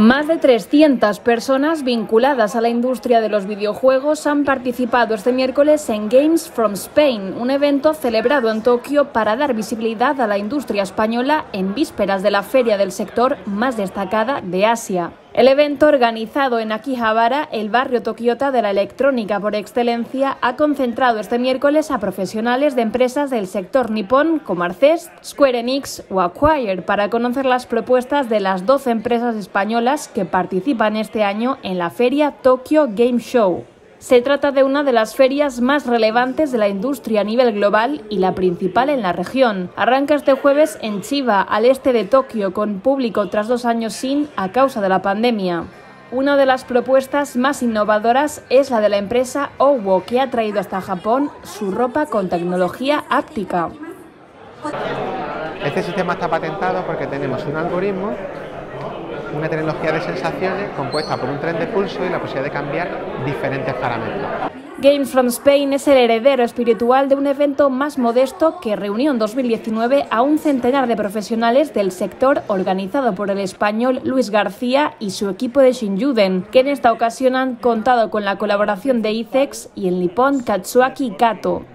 Más de 300 personas vinculadas a la industria de los videojuegos han participado este miércoles en Games from Spain, un evento celebrado en Tokio para dar visibilidad a la industria española en vísperas de la feria del sector más destacada de Asia. El evento organizado en Akihabara, el barrio tokiota de la electrónica por excelencia, ha concentrado este miércoles a profesionales de empresas del sector nipón como Arcest, Square Enix o Acquire para conocer las propuestas de las 12 empresas españolas que participan este año en la feria Tokyo Game Show. Se trata de una de las ferias más relevantes de la industria a nivel global y la principal en la región. Arranca este jueves en Chiba, al este de Tokio, con público tras dos años sin a causa de la pandemia. Una de las propuestas más innovadoras es la de la empresa Owo, que ha traído hasta Japón su ropa con tecnología áptica. Este sistema está patentado porque tenemos un algoritmo una tecnología de sensaciones compuesta por un tren de pulso y la posibilidad de cambiar diferentes parámetros. Games from Spain es el heredero espiritual de un evento más modesto que reunió en 2019 a un centenar de profesionales del sector organizado por el español Luis García y su equipo de Shinjuden, que en esta ocasión han contado con la colaboración de ICEX y el nipón Katsuaki Kato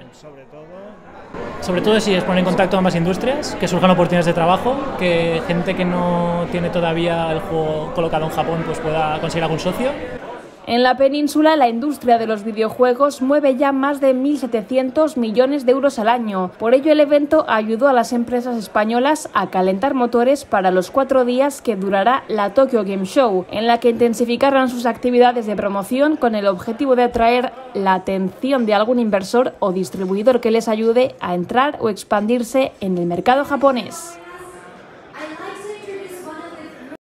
sobre todo si es poner en contacto ambas industrias, que surjan oportunidades de trabajo, que gente que no tiene todavía el juego colocado en Japón pues pueda conseguir algún socio. En la península, la industria de los videojuegos mueve ya más de 1.700 millones de euros al año. Por ello, el evento ayudó a las empresas españolas a calentar motores para los cuatro días que durará la Tokyo Game Show, en la que intensificarán sus actividades de promoción con el objetivo de atraer la atención de algún inversor o distribuidor que les ayude a entrar o expandirse en el mercado japonés.